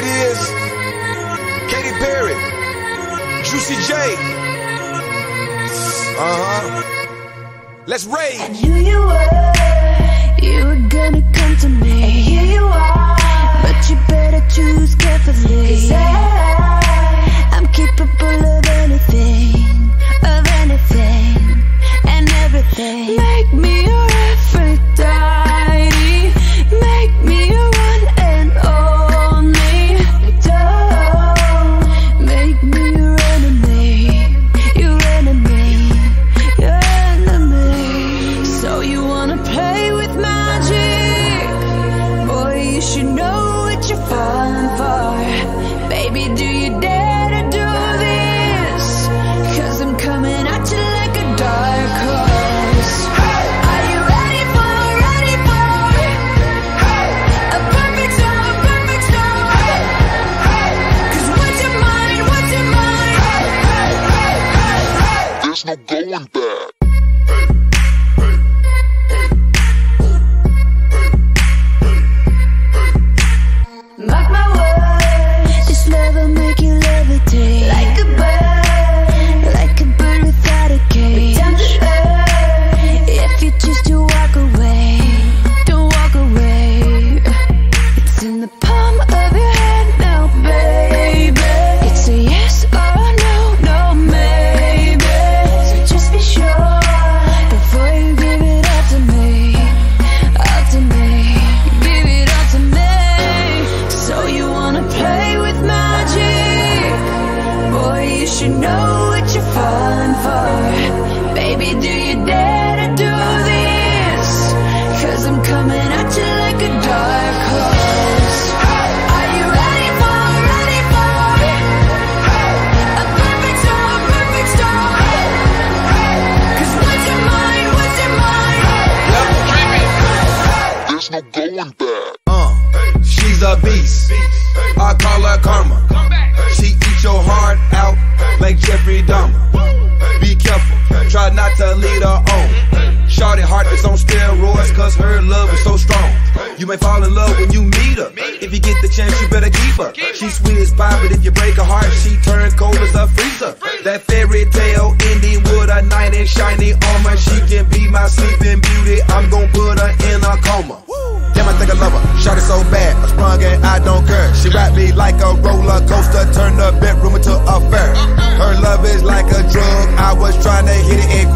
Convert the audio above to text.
it is. Katy Perry, Juicy J. Uh huh. Let's rage. I knew you were, you were gonna come to me. And here you are. No going back. You know what you're falling for. Baby, do you dare to do this? Cause I'm coming at you like a dark horse. Are you ready for, ready for a perfect storm, perfect storm? Cause what's your mind, what's your mind? There's no going back. Uh, she's a beast. I call her karma. Like Jeffrey Dahmer. Be careful, try not to lead her on. Shorty heart is on steroids cause her love is so strong. You may fall in love when you meet her. If you get the chance, you better keep her. She's sweet as pie, but if you break her heart, she turn cold as a freezer. That fairy tale ending with a knight in shiny armor. She can be my sleeping beauty. I'm gonna put it so bad, I sprung and I don't care. She wrapped me like a roller coaster, turned the bedroom into a fair. Her love is like a drug. I was trying to hit it and